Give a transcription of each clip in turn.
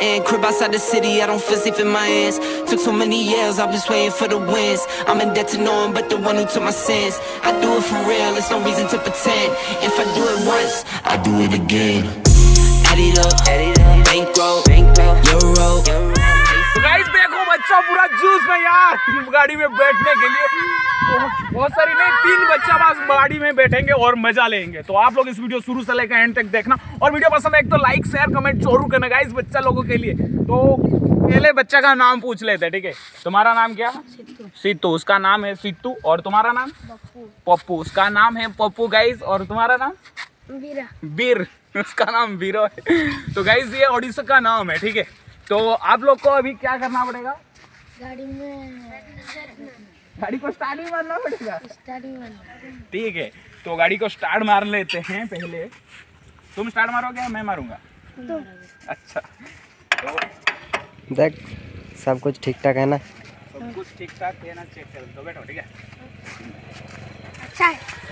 end. Crib outside the city, I don't feel safe in my hands. Took so many years, I've been waiting for the winds. I'm in debt to no one but the one who took my sins. I do it for real, it's no reason to pretend. If I do it once, I do it again. Add it up, add it up. bankroll, bankroll, euro. euro. Juice में यार गाड़ी में बैठने के लिए बहुत- बहुत सारी नहीं तीन बच्चा बस गाड़ी में बैठेंगे और मज़ा लेंगे। तो आप लोग इस वीडियो शुरू से लेकर एंड तक देखना। और वीडियो पसंद है एक तो लाइक शेयर कमेंट ज़रूर करना गाइस बच्चा लोगों के लिए। तो पहले बच्चा का नाम पूछ लेते हैं ठीक है? तुम्हारा नाम क्या? सीतू उसका नाम है सीतू और तुम्हारा नाम? पप्पू। उसका नाम है पप्पू गाइस और तुम्हारा नाम? बीर उसका नाम बीरो है। तो गाइज़ ये ओडिशा का नाम है ठीक है? तो आप लोग को अभी क्या करना पड़ेगा? गाड़ी में गाड़ी को स्टार्ट ही मारना पड़ेगा। ठीक है तो गाड़ी को स्टार्ट मार लेते हैं पहले। तुम स्टार्ट मारोगे या मैं मारूँगा? तो। अच्छा। तो देख सब कुछ ठीक ठाक है ना? सब कुछ ठीक ठाक है ना चेक कर। दो बैठो ठीक है? अच्छा है।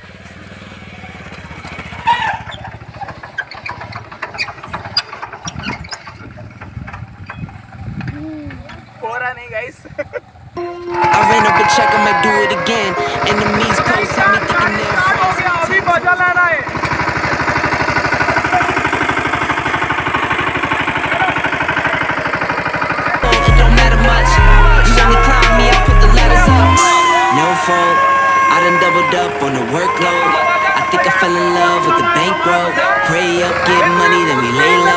हो रहा नहीं guys I ran up a check, I might do it again. Enemies close, have me thinking they're हो friends. गया अभी मजा लेना है It don't matter much. You only climb me, I put the ladders up. Never fold. I done doubled up on the workload. I think I fell in love with the bankroll. Pray up, get money, then we lay low.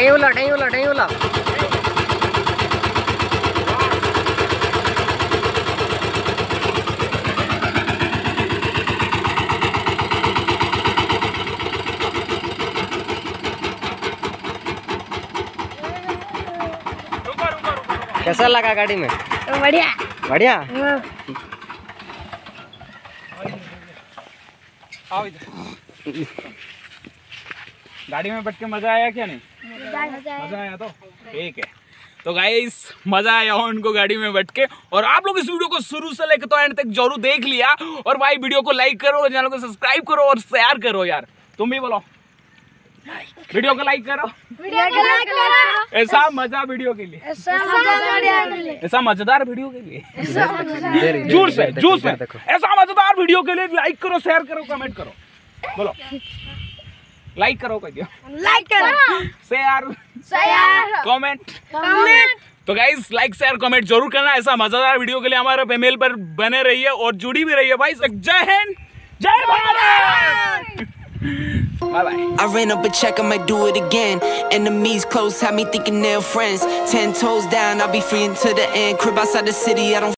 डेयूला डेयूला रुको, रुको, रुको, रुको। कैसा लगा गाड़ी में बढ़िया बढ़िया आओ इधर। गाड़ी में बैठ के मज़ा आया क्या नहीं? मज़ा आया तो? ठीक है। तो गाइस मज़ा आया हो उनको गाड़ी में बैठ के। और आप लोग इस वीडियो को शुरू से लेकर तो एंड तक ज़रूर देख लिया। और भाई वीडियो को लाइक करो चैनल को सब्सक्राइब करो और शेयर करो यार। तुम भी बोलो। वीडियो को लाइक करो। वीडियो को लाइक करो। ऐसा मज़ा वीडियो के लिए। ऐसा मज़ेदार वीडियो के लिए। जूर से जूर से। ऐसा मज़ेदार वीडियो के लिए लाइक करो शेयर करो कमेंट करो। बोलो। लाइक करो कह दियो लाइक करो शेयर शेयर कमेंट कमेंट तो गाइस लाइक शेयर कमेंट ज़रूर करना ऐसा मज़ेदार वीडियो के लिए हमारे पेमेल पर बने रहिए और जुड़ी भी रहिए भाई जय हिंद जय Bharat bye bye I ran up a check, I might do it again. Enemies close, have me thinking they're friends. Ten toes down, I'll be free until the end. Crib outside the city, I don't